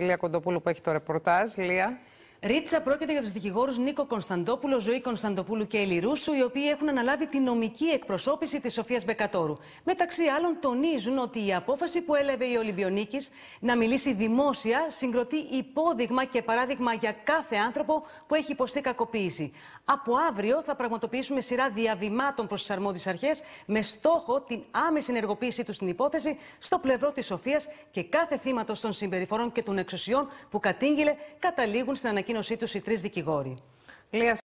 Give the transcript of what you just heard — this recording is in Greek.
τη Λία Κοντοπούλου που έχει το ρεπορτάζ. Λία. Ρίτσα, πρόκειται για τους δικηγόρους Νίκο Κωνσταντόπουλο, Ζωή Κωνσταντοπούλου και Έλλη Ρούσου, οι οποίοι έχουν αναλάβει τη νομική εκπροσώπηση της Σοφίας Μπεκατόρου. Μεταξύ άλλων, τονίζουν ότι η απόφαση που έλαβε η Ολυμπιονίκης να μιλήσει δημόσια συγκροτεί υπόδειγμα και παράδειγμα για κάθε άνθρωπο που έχει υποστεί κακοποίηση. Από αύριο θα πραγματοποιήσουμε σειρά διαβημάτων προς τις αρμόδιες αρχές με στόχο την άμεση ενεργοποίησή τους στην υπόθεση στο πλευρό της Σοφίας και κάθε θύματος των συμπεριφορών και των εξουσιών που κατήγγειλε καταλήγουν στην ανακοίνωσή τους οι τρεις δικηγόροι.